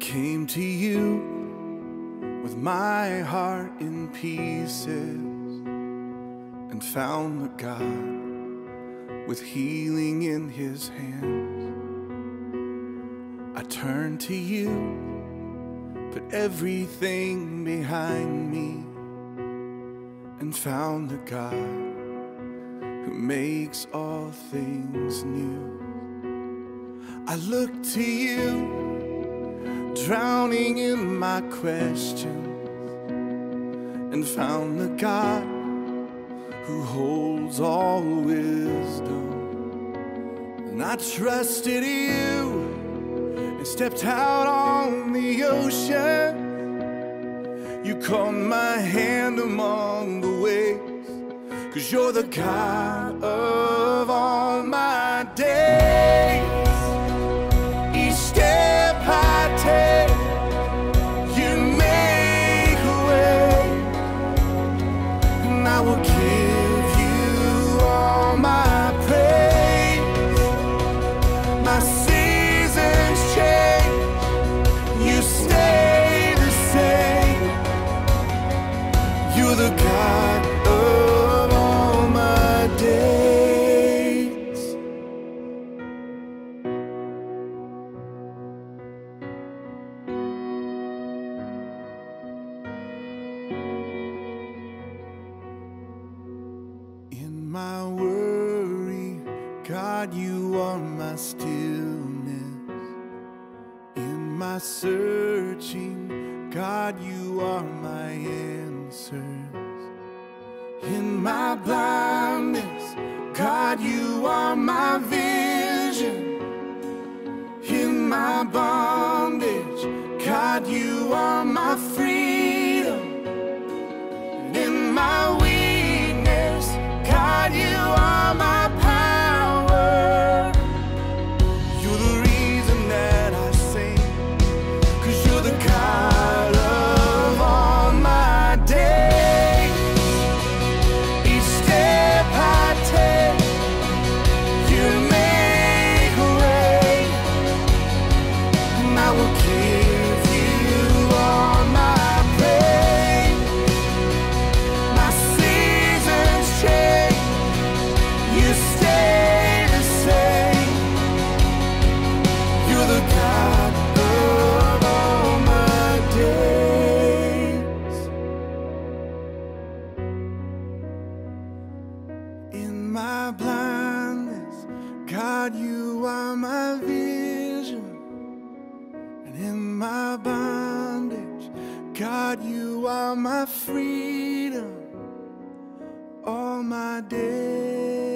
Came to you with my heart in pieces and found the God with healing in his hands. I turned to you, put everything behind me, and found the God who makes all things new. I look to you drowning in my questions and found the God who holds all wisdom. And I trusted you and stepped out on the ocean. You caught my hand among the waves, cause you're the God of all my my worry, God, you are my stillness. In my searching, God, you are my answers. In my blindness, God, you are my vision. In my bondage, God, you are my freedom. God, you are my vision. And in my bondage, God, you are my freedom all my days.